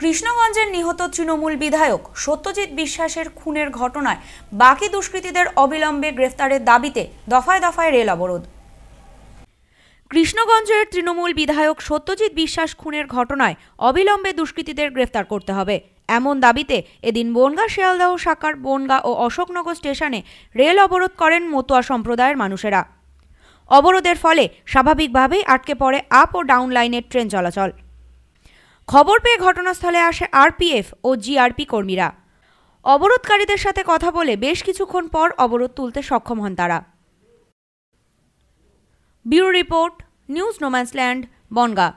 কৃষ্ণগঞ্জের নিহত তৃণমূল বিধায়ক সত্যজিৎ বিশ্বাসের খুনের ঘটনায় বাকি দুষ্কৃতীদের অবিলম্বে গ্রেফতারের দাবিতে দফায় দফায় রেল অবরোধ। কৃষ্ণগঞ্জের তৃণমূল বিধায়ক সত্যজিৎ বিশ্বাস খুনের ঘটনায় অবিলম্বে দুষ্কৃতীদের গ্রেফতার করতে হবে। এমন দাবিতে এদিন বনগা শিয়ালদাহ শাখার বনগা ও অশোকনগর স্টেশনে রেল অবরোধ করেন মতুয়া সম্প্রদায়ের মানুষেরা। অবরোধের ফলে স্বাভাবিকভাবেই আটকে পড়ে আপ ও ডাউন লাইনের ট্রেন চলাচল। খবর পেয়ে ঘটনাস্থলে আসে আরপিএফ ও জিআরপি কর্মীরা। অবরোধকারীদের সাথে কথা বলে বেশ কিছুক্ষণ পর অবরোধ তুলতে সক্ষম হন তারা। Bureau report, news no man's land, Bongaon.